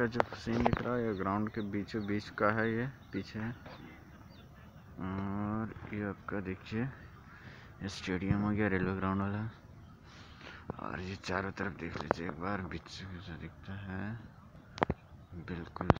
का जो सीन दिख रहा है, ये ग्राउंड के बीचों बीच का है ये, पीछे और ये आपका देखिए स्टेडियम हो गया रेलवे ग्राउंड वाला। और ये चारों तरफ़ देख लीजिए, एक बार बीच से दिखता है। बिल्कुल।